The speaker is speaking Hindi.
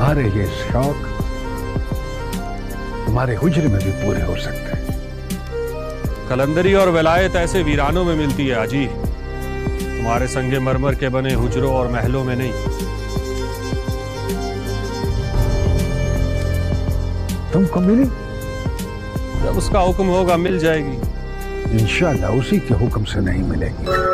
तुम्हारे ये शौक तुम्हारे हुजरे में भी पूरे हो सकते हैं। कलंदरी और विलायत ऐसे वीरानों में मिलती है आजी। तुम्हारे संगे मरमर के बने हुजरों और महलों में नहीं। तुमको मिली? जब उसका हुक्म होगा मिल जाएगी। इंशाल्लाह उसी के हुक्म से नहीं मिलेगी।